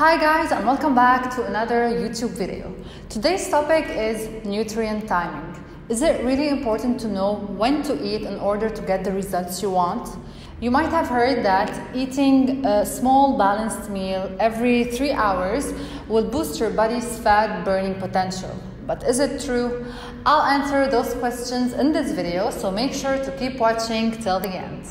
Hi guys and welcome back to another YouTube video. Today's topic is nutrient timing. Is it really important to know when to eat in order to get the results you want? You might have heard that eating a small balanced meal every 3 hours will boost your body's fat burning potential. But is it true? I'll answer those questions in this video, so make sure to keep watching till the end.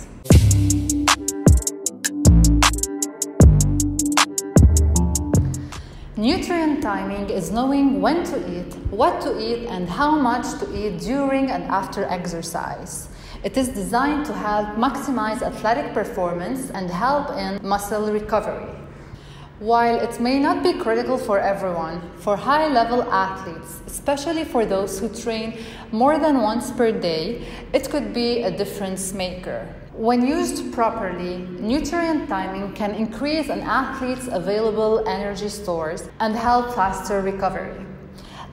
Nutrient timing is knowing when to eat, what to eat, and how much to eat during and after exercise. It is designed to help maximize athletic performance and help in muscle recovery. While it may not be critical for everyone, for high level athletes, especially for those who train more than once per day, it could be a difference maker. When used properly, nutrient timing can increase an athlete's available energy stores and help faster recovery.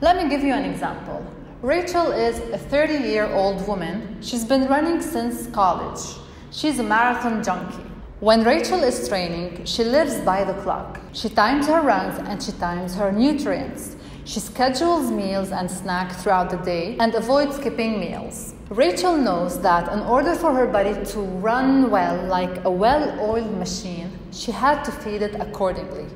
Let me give you an example. Rachel is a 30 year old woman. She's been running since college. She's a marathon junkie. When Rachel is training, she lives by the clock. She times her runs and she times her nutrients. She schedules meals and snacks throughout the day and avoids skipping meals. Rachel knows that in order for her body to run well like a well oiled machine, she had to feed it accordingly.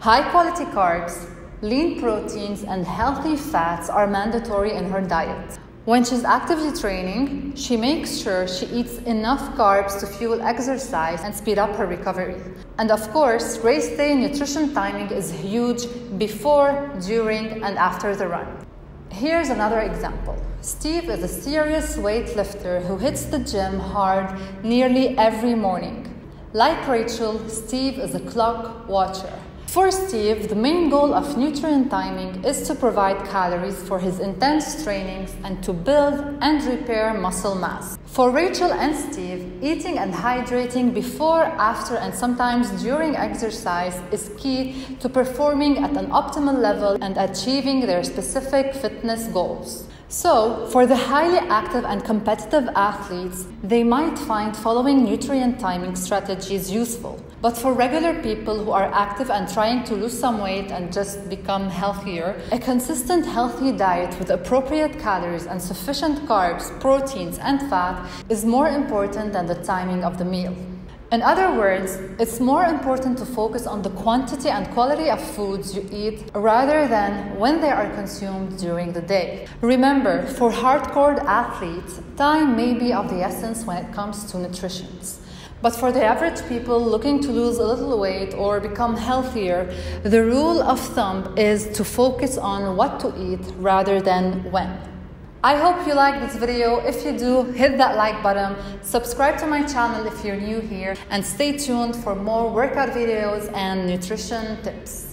High quality carbs, lean proteins, and healthy fats are mandatory in her diet. When she's actively training, she makes sure she eats enough carbs to fuel exercise and speed up her recovery. And of course, race day nutrition timing is huge before, during, and after the run. Here's another example. Steve is a serious weightlifter who hits the gym hard nearly every morning. Like Rachel, Steve is a clock watcher. For Steve, the main goal of nutrient timing is to provide calories for his intense trainings and to build and repair muscle mass. For Rachel and Steve, eating and hydrating before, after, and sometimes during exercise is key to performing at an optimal level and achieving their specific fitness goals. So, for the highly active and competitive athletes, they might find following nutrient timing strategies useful. But for regular people who are active and trying to lose some weight and just become healthier, a consistent healthy diet with appropriate calories and sufficient carbs, proteins, and fat is more important than the timing of the meal. In other words, it's more important to focus on the quantity and quality of foods you eat rather than when they are consumed during the day. Remember, for hardcore athletes, time may be of the essence when it comes to nutrition. But for the average people looking to lose a little weight or become healthier, the rule of thumb is to focus on what to eat rather than when. I hope you like this video. If you do, hit that like button, subscribe to my channel if you're new here, and stay tuned for more workout videos and nutrition tips.